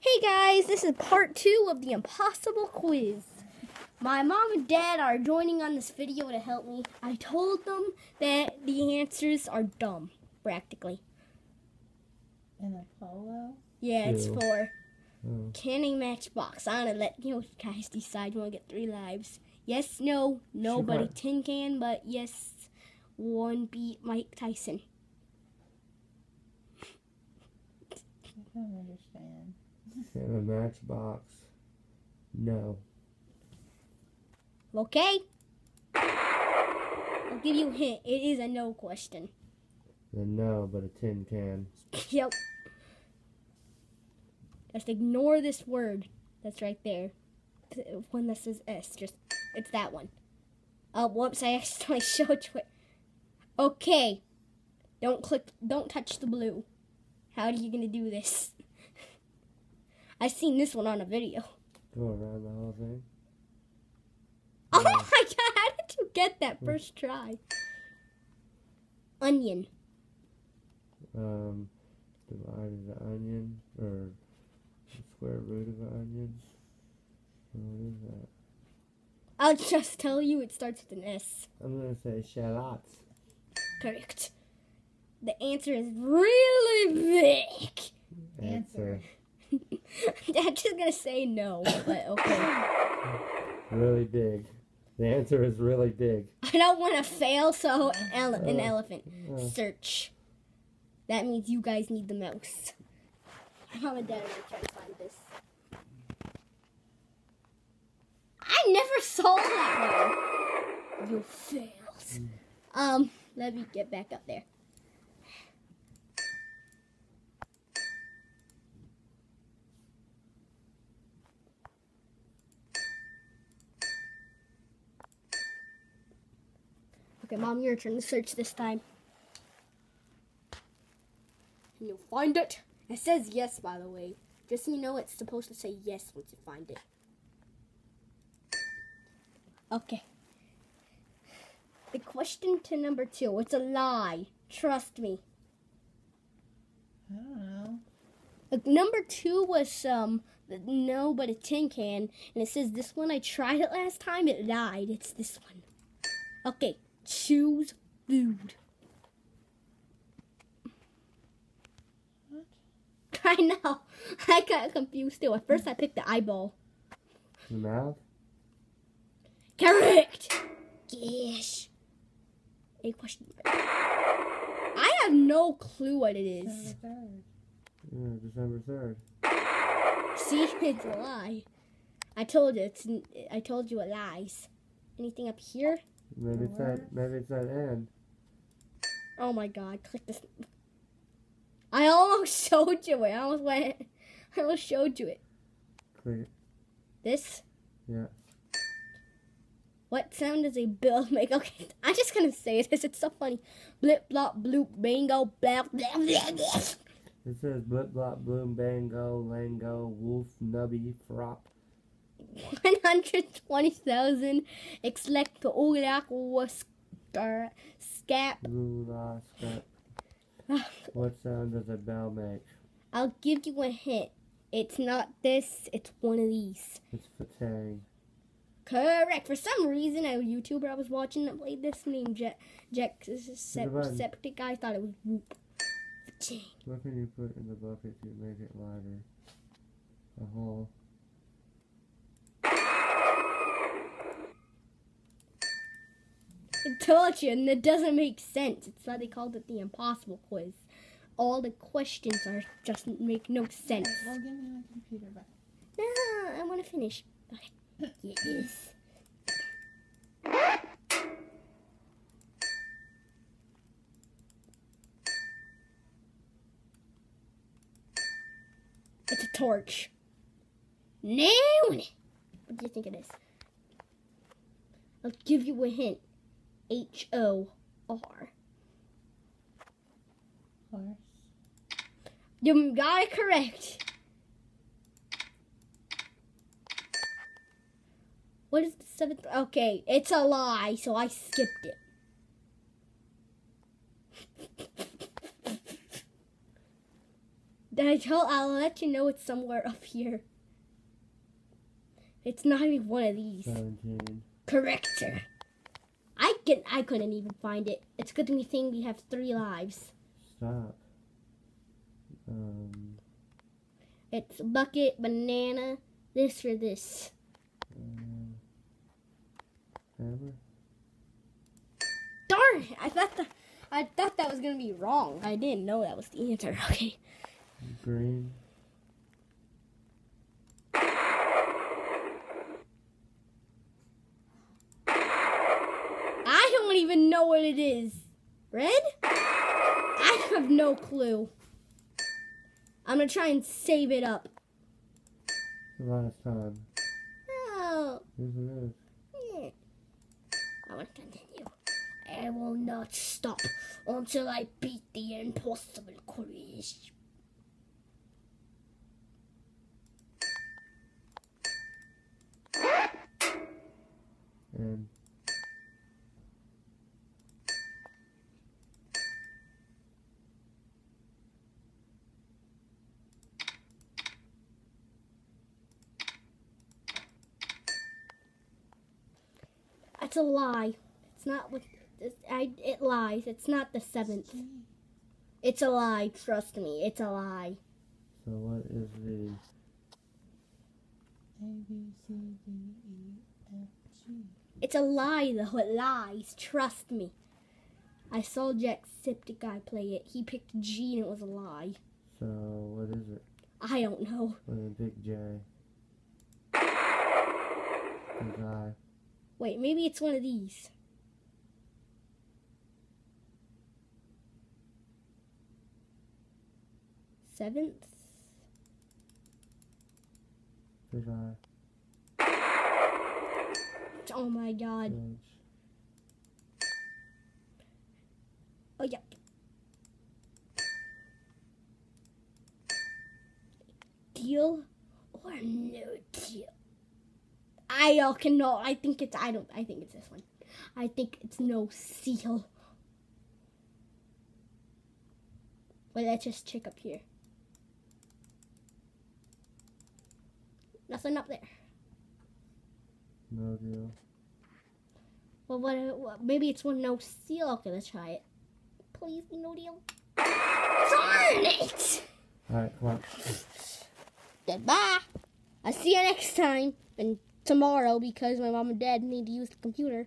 Hey guys, this is part two of the impossible quiz. My mom and dad are joining on this video to help me. I told them that the answers are dumb, practically. In a polo? Yeah, it's four. for hmm. can a matchbox. I'm gonna let you guys decide you wanna get three lives. Yes, no, nobody Sure. tin can, but yes, one beat Mike Tyson. I don't understand. And a matchbox. No. Okay? I'll give you a hint. It is a no question. Then no, but a tin can. Yep. Just ignore this word that's right there. The one that says S. Just it's that one. Oh, whoops! I accidentally showed you it. Okay. Don't click. Don't touch the blue. How are you gonna do this? I seen this one on a video. Go around the whole thing. Oh my god! How did you get that first try? Onion. Um, divided the onion, or the square root of an onion. What is that? I'll just tell you. It starts with an S. I'm gonna say shallots. Correct. The answer is really big. Answer. I'm just gonna say no, but okay. Really big. The answer is really big. I don't want to fail, so ele- an Oh. elephant. Oh. Search. That means you guys need the mouse. Mom and Dad are gonna try to find this. I never saw that one. You failed. Mm. Um, let me get back up there. Okay, Mom, your turn to search this time. And you'll find it. It says yes, by the way. Just so you know, it's supposed to say yes once you find it. Okay. The question to number two. It's a lie. Trust me. I don't know. Like, number two was um no, but a tin can, and it says this one. I tried it last time. It lied. It's this one. Okay, choose food. What? I know. I got confused too. At first, I picked the eyeball. The mouth? Correct. Yes. A question. I have no clue what it is. December third. Yeah, December 3rd. See, it's a lie. I told you. It's. I told you it lies. Anything up here? Maybe it's that, maybe it's that end. Oh my god, click this. I almost showed you it. I almost went. I almost showed you it. Click it. This? Yeah. What sound does a bill make? Okay, I'm just gonna say this. It's so funny. Blip, blop, bloop, bango, blah, blah, blah, blah. It says blip blop bloom bango lango wolf nubby frop. 120,000 exlect the Olak was scap. Uh, what sound does a bell make? I'll give you a hint. It's not this, it's one of these. It's fatang. Correct. For some reason, a YouTuber I was watching that played this named Jack Jack. Septic. I thought it was Whoop. What can you put in the bucket to make it lighter? A hole. I told you, and it doesn't make sense. It's why they called it the impossible quiz. All the questions are just make no sense. Well, give me my computer back. No, I want to finish. Okay. Yes. It's a torch. No! What do you think it is? I'll give you a hint. H O R. Horse. You got it correct. What is the seventh? Okay, it's a lie, so I skipped it. I tell, I'll let you know it's somewhere up here. It's not even one of these. 17. Correct, sir. I can I couldn't even find it. It's good we think we have three lives. Stop. Um, It's bucket, banana, this or this. uh, hammer? Darn! it, I thought that I thought that was gonna be wrong. I didn't know that was the answer. Okay. Green? I don't even know what it is. Red? I have no clue. I'm gonna try and save it up. The last time. Oh. Yes, it is. yeah. I want to continue. I will not stop until I beat the impossible quiz. And That's a lie. It's not what I. It lies. It's not the seventh. It's a lie. Trust me. It's a lie. so what is the A B C D E F G. It's a lie though. It lies. Trust me. I saw Jacksepticeye play it. He picked G and it was a lie. so what is it? I don't know. With a big J. Big I. Wait, maybe it's one of these. Seventh? Oh my god. Oh, yeah. Deal or no deal? I uh, cannot. I think it's. I don't. I think it's this one. I think it's no seal. Wait, let's just check up here. Nothing up there. No deal. Well, what, what? Maybe it's one no seal. Okay, let's try it. Please be no deal. Darn it! Alright, come on. Goodbye. I'll see you next time and tomorrow because my mom and dad need to use the computer.